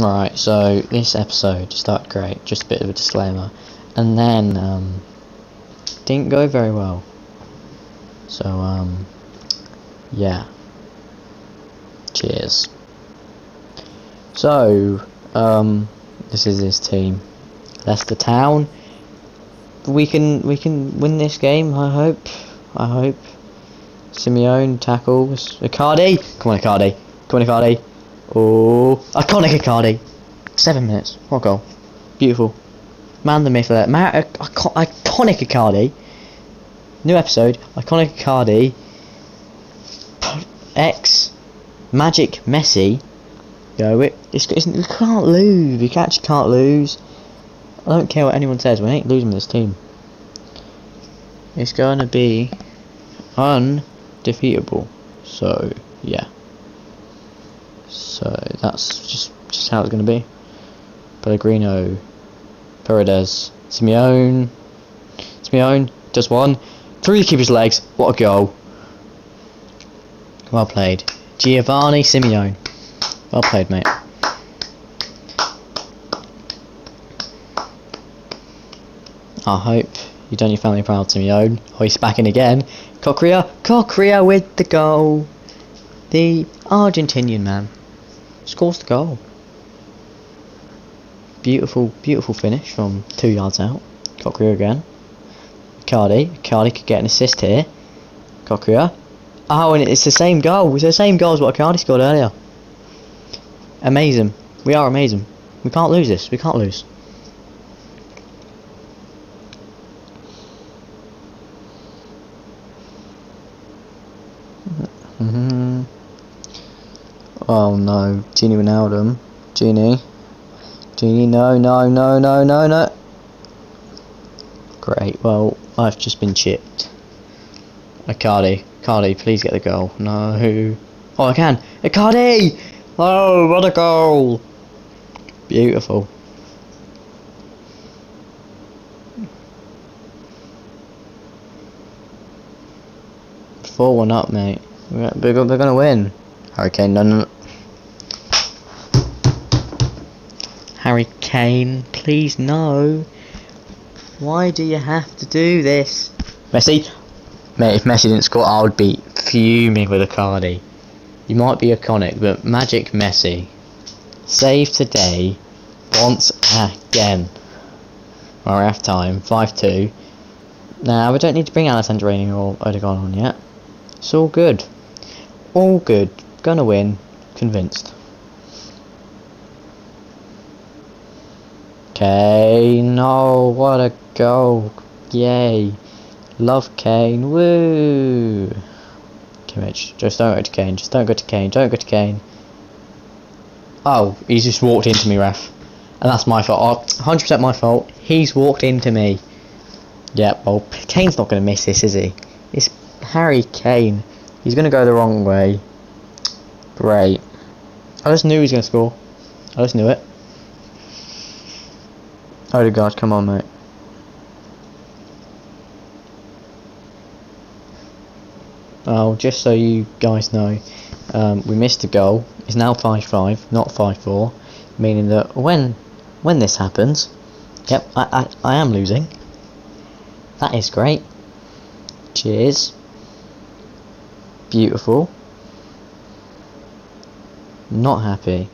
Right, so this episode started great, just a bit of a disclaimer, and then um, didn't go very well. So um, yeah. Cheers. So um, this is his team, Leicester Town. We can we can win this game. I hope. I hope. Simeone tackles. Icardi. Come on, Icardi. Come on, Icardi. Oh, iconic Icardi. Seven minutes. What a goal. Beautiful. Man the myth there. Ma icon iconic Icardi. New episode. Iconic Icardi. X. Magic Messi. Go it. It's, it's, you can't lose. You actually can't lose. I don't care what anyone says. We ain't losing this team. It's going to be undefeatable. So yeah. So that's just just how it's going to be. Pellegrino, Paredes, Simeone, Simeone does one, through the keeper's legs. What a goal! Well played, Giovanni Simeone. Well played, mate. I hope you done your family proud, Simeone. He's back in again. Correa, Correa with the goal. The Argentinian man scores the goal. Beautiful, beautiful finish from two yards out. Correa again. Cardi, Cardi could get an assist here. Correa. Oh, ah, and it's the same goal. It's the same goal as what Cardi scored earlier. Amazing. We are amazing. We can't lose this. We can't lose. Oh no, Genie Ronaldo. Genie. Genie, no, no, no, no, no, no. Great, well, I've just been chipped. Uh, Icardi, Icardi, please get the goal. No. Oh, I can. Uh, Icardi! Oh, what a goal! Beautiful. Four one up, mate. We're, we're, we're gonna win. Hurricane, no, no, no. Harry Kane, please no. Why do you have to do this? Messi? Mate, if Messi didn't score, I would be fuming with Icardi. You might be iconic, but Magic Messi. Save today, once again. We're half time, 5-2. Now, we don't need to bring Alessandrini or Odegaard on yet. It's all good. All good. Gonna win. Convinced. Kane, oh, what a goal. Yay. Love Kane, woo. Kimmich, just don't go to Kane, just don't go to Kane, don't go to Kane. Oh, he's just walked into me, ref. And that's my fault, oh, 100% my fault. He's walked into me. Yeah, well, Kane's not going to miss this, is he? It's Harry Kane. He's going to go the wrong way. Great. I just knew he was going to score. I just knew it. Odegaard, come on, mate. Oh, just so you guys know, um, we missed a goal. It's now 5-5, not 5-4, meaning that when when this happens, yep, I, I, I am losing. That is great. Cheers. Beautiful. Not happy.